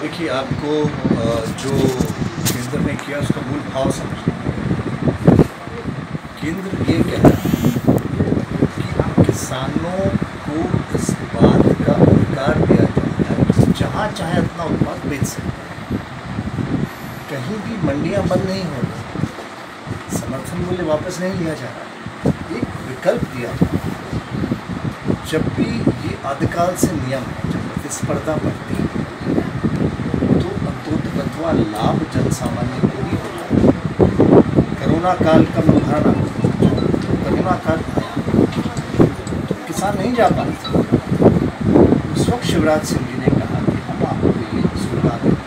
देखिए, आपको जो केंद्र ने किया उसका मूल भाव समझना केंद्र ये कहता है कि किसानों को इस बात का अधिकार दिया जाता है जहाँ चाहे अपना उत्पाद बेच सकते कहीं भी मंडियाँ बंद नहीं हो रही समर्थन मूल्य वापस नहीं लिया जा रहा एक विकल्प दिया जब भी ये आदिकाल से नियम है, जब प्रतिस्पर्धा बढ़ती है तो का लाभ जन सामान्य को भी होता है। करोना काल का मुहाना करोना काल आया किसान नहीं जा पाए उस वक्त शिवराज सिंह जी ने कहा कि हम आपको ये सुविधा दें।